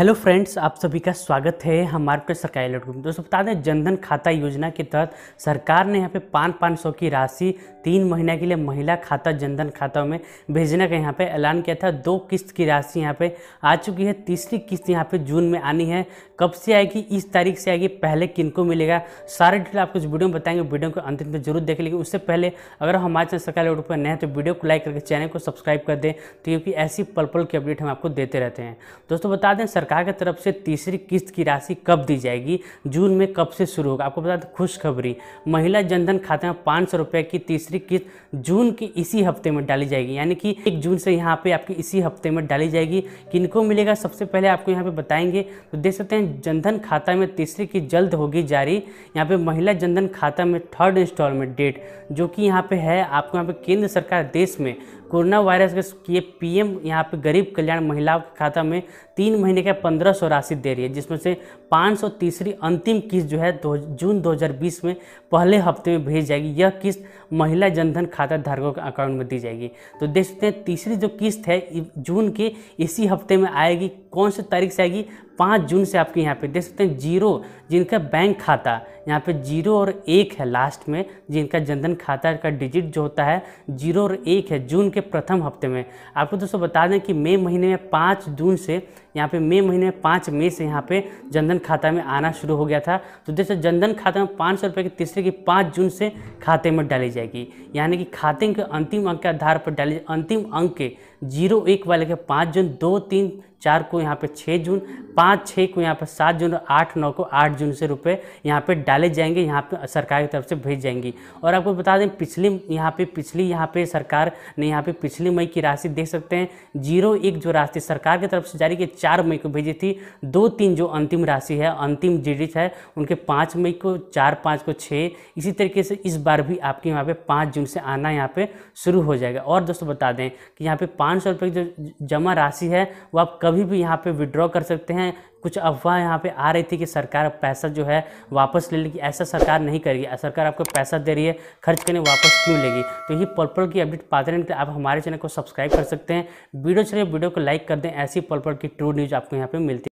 Hello friends, आप सभी का स्वागत है हमारे पे सरकारी अलर्ट ग्रुप दोस्तों, बता दें, जनधन खाता योजना के तहत सरकार ने यहाँ पे पाँच पाँच सौ की राशि तीन महीने के लिए महिला खाता जनधन खाता में भेजने का यहाँ पे ऐलान किया था। दो किस्त की राशि यहाँ पे आ चुकी है। तीसरी किस्त यहाँ पे जून में आनी है। कब से आएगी? इस तारीख से आएगी पहले किनको मिलेगा? सारे डिटेल आपको इस वीडियो में बताएँगे। वीडियो को अंतिम में ज़रूर देख लेंगे उससे पहले अगर हम हमारे चैनल सरकारी अलर्ट पर नए हैं तो वीडियो को लाइक करके चैनल को सब्सक्राइब कर दें तो क्योंकि ऐसी पल पल की अपडेट हम आपको देते रहते हैं। दोस्तों, बता दें, सरकार की तरफ़ से तीसरी किस्त की राशि कब दी जाएगी? जून में कब से शुरू होगा? आपको बता दें, खुशखबरी। महिला जनधन खाते में पाँच सौ रुपये की तीसरी किस्त जून के इसी हफ़्ते में डाली जाएगी। यानी कि एक जून से यहाँ पे आपकी इसी हफ़्ते में डाली जाएगी। किनको मिलेगा? सबसे पहले आपको यहाँ पे बताएँगे। तो देख सकते हैं, जनधन खाता में तीसरी किस्त जल्द होगी जारी। यहाँ पे महिला जनधन खाता में थर्ड इंस्टॉलमेंट डेट, जो कि यहाँ पे है आपको यहाँ पे केंद्र सरकार देश में कोरोना वायरस के ये पीएम यहाँ पे गरीब कल्याण महिलाओं के खाता में तीन महीने का पंद्रह सौ राशि दे रही है, जिसमें से पाँच सौ तीसरी अंतिम किस्त जो है दो, जून 2020 में पहले हफ़्ते में भेज जाएगी। यह किस्त महिला जनधन खाता धारकों के अकाउंट में दी जाएगी। तो देख सकते हैं, तीसरी जो किस्त है जून के इसी हफ़्ते में आएगी। कौन सी तारीख से आएगी? पाँच जून से आपके यहाँ पे देख सकते हैं, ज़ीरो जिनका बैंक खाता यहाँ पे ज़ीरो और एक है लास्ट में, जिनका जनधन खाता का डिजिट जो होता है, ज़ीरो और एक है जून के प्रथम हफ़्ते में। आपको दोस्तों बता दें कि मई महीने में पाँच जून से, यहाँ पे मई महीने में पाँच मई से यहाँ पे जनधन खाता में आना शुरू हो गया था। तो जैसे जनधन खाता में पाँच सौ रुपये की तीसरे की पाँच जून से खाते में डाली जाएगी। यानी कि खाते के अंतिम अंक के आधार पर डाली, अंतिम अंक के ज़ीरो एक वाले के पाँच जून, दो तीन चार को यहाँ पे छः जून, पाँच छः को यहाँ पे सात जून और आठ, नौ को आठ जून से रुपए यहाँ पे डाले जाएँगे, यहाँ पे सरकार की तरफ़ से भेज जाएँगी। और आपको बता दें, पिछली यहाँ पे, पिछली यहाँ पे सरकार ने यहाँ पे पिछली मई की राशि देख सकते हैं। ज़ीरो एक जो राशि सरकार की तरफ़ से जारी की, चार मई को भेजी थी। दो तीन जो अंतिम राशि है, अंतिम डिजिट है, उनके पाँच मई को, चार, पाँच को छः इसी तरीके से इस बार भी आपके यहाँ पे पाँच जून से आना यहाँ पे शुरू हो जाएगा। और दोस्तों बता दें कि यहाँ पे पाँच सौ रुपये जो जमा राशि है, वो आप कभी भी यहाँ पे विड्रॉ कर सकते हैं। कुछ अफवाह यहाँ पे आ रही थी कि सरकार पैसा जो है वापस ले लेगी। ऐसा सरकार नहीं करेगी। सरकार आपको पैसा दे रही है, खर्च करने वापस क्यों लेगी? तो यही पल पल की अपडेट पाते रहने के लिए आप हमारे चैनल को सब्सक्राइब कर सकते हैं। वीडियो चलिए वीडियो को लाइक कर दें। ऐसी पल पल की ट्रू न्यूज़ आपको यहाँ पर मिलती